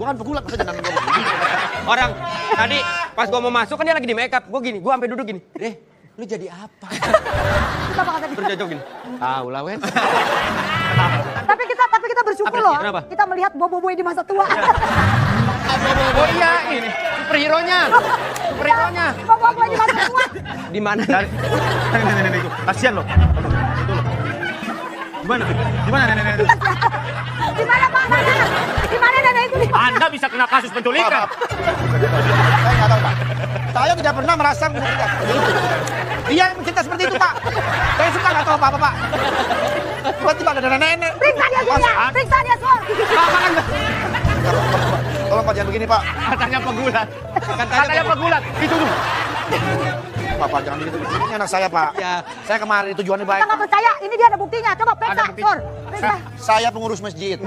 Gua kan pegulat masa jangan gua begini. Orang tadi pas gua mau masuk kan dia lagi di make up. Gua gini, gua sampai duduk gini. Eh, lu jadi apa? Kita bakal tadi. Berjojok gini. Tahu lah, Wen. Tapi kita tapi kita bersyukur Apa, loh. kenapa? Kita melihat bobo-bobo di masa tua. Oh iya, ini superhero-nya. Superhero-nya. Bobo-bobo di masa tua. Di mana? Nenek-nenek itu. Kasihan loh. Itu loh. Gimana? Gimana nenek-nenek itu? Di Anda bisa kena kasus penculikan. Saya nggak tahu, Pak. Saya tidak pernah merasa mencerita seperti itu. Dia yang mencerita seperti itu, Pak. Saya suka nggak tahu apa-apa, Pak. Tiba-tiba ada nenek-nenek. Periksa dia. Mas, Periksa dia semua. Tolong Pak, jangan begini, Pak. Katanya pegulat. Katanya pegulat. Itu tuh. Pak, Pak, jangan begitu. Ini anak saya, Pak. Ya. Saya kemarin tujuannya baik. Kita nggak percaya. Ini dia ada buktinya. Coba periksa. buktinya. Sur. Periksa. Saya pengurus masjid.